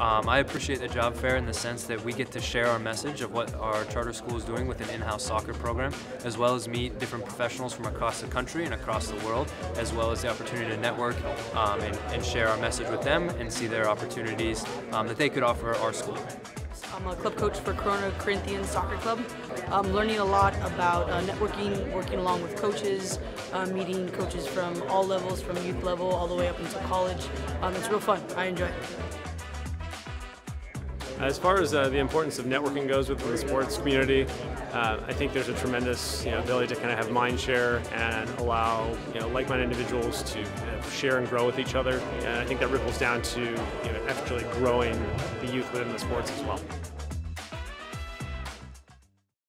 Um, I appreciate the job fair in the sense that we get to share our message of what our charter school is doing with an in-house soccer program, as well as meet different professionals from across the country and across the world, as well as the opportunity to network um, and, and, share our message with them and see their opportunities um, that they could offer our school. I'm a club coach for Corona Corinthians Soccer Club. I'm learning a lot about uh, networking, working along with coaches, uh, meeting coaches from all levels, from youth level all the way up into college. Um, it's real fun. I enjoy it. As far as uh, the importance of networking goes within the sports community, uh, I think there's a tremendous you know, ability to kind of have mind share and allow you know, like-minded individuals to kind of share and grow with each other. And I think that ripples down to you know, actually growing the youth within the sports as well.